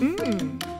Mmm.